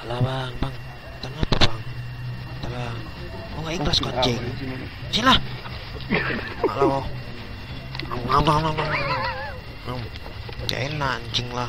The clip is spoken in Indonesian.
Alah bang, bang. Kenapa bang? tenang, Oh nggak ikhlas kau anjing. Sini lah. Alah. Ngam ngam ngam ngam. ngam. Enak anjing lah.